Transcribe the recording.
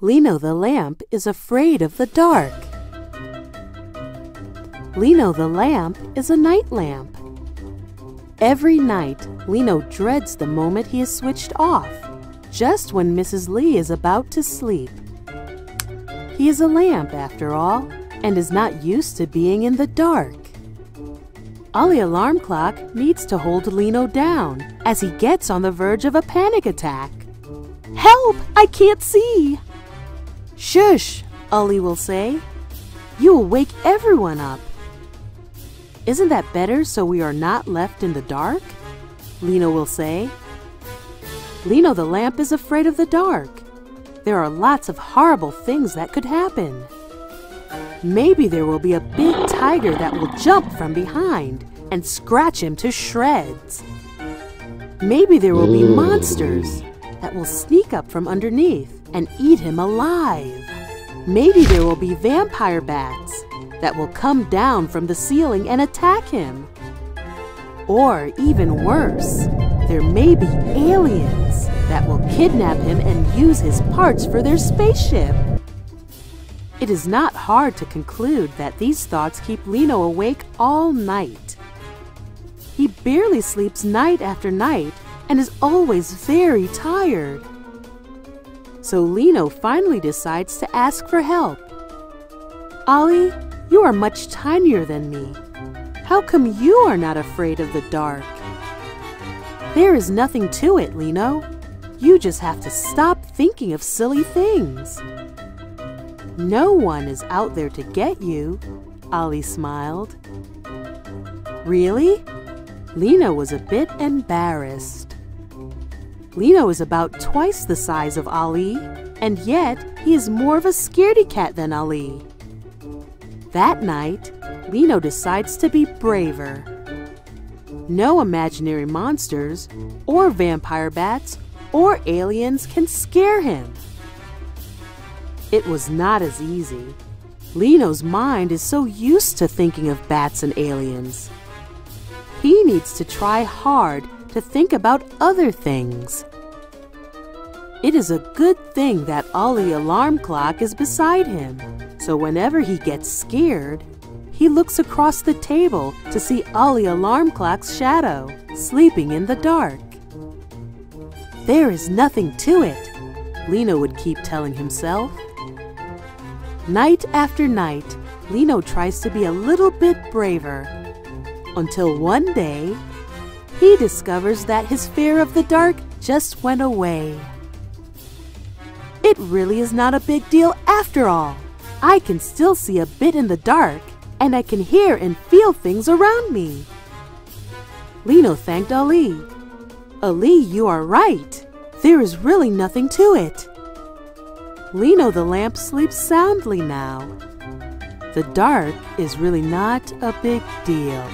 Lino the lamp is afraid of the dark. Lino the lamp is a night lamp. Every night, Lino dreads the moment he is switched off, just when Mrs. Lee is about to sleep. He is a lamp, after all, and is not used to being in the dark. Ali Alarm Clock needs to hold Lino down as he gets on the verge of a panic attack. Help! I can't see! Shush, Ali will say. You will wake everyone up. Isn't that better so we are not left in the dark? Lino will say. Lino the lamp is afraid of the dark. There are lots of horrible things that could happen. Maybe there will be a big tiger that will jump from behind and scratch him to shreds. Maybe there will be monsters that will sneak up from underneath and eat him alive. Maybe there will be vampire bats that will come down from the ceiling and attack him. Or even worse, there may be aliens that will kidnap him and use his parts for their spaceship. It is not hard to conclude that these thoughts keep Lino awake all night. He barely sleeps night after night and is always very tired. So Lino finally decides to ask for help. Ali, you are much tinier than me. How come you are not afraid of the dark? There is nothing to it, Lino. You just have to stop thinking of silly things. No one is out there to get you, Ali smiled. Really? Lino was a bit embarrassed. Lino is about twice the size of Ali, and yet he is more of a scaredy cat than Ali. That night, Lino decides to be braver. No imaginary monsters, or vampire bats, or aliens can scare him. It was not as easy. Lino's mind is so used to thinking of bats and aliens. He needs to try hard to think about other things. It is a good thing that Ali alarm clock is beside him, so whenever he gets scared, he looks across the table to see Ali alarm clock's shadow sleeping in the dark. There is nothing to it, Lino would keep telling himself. Night after night, Lino tries to be a little bit braver until one day he discovers that his fear of the dark just went away. It really is not a big deal after all. I can still see a bit in the dark, and I can hear and feel things around me. Lino thanked Ali. Ali, you are right. There is really nothing to it. Lino the lamp sleeps soundly now. The dark is really not a big deal.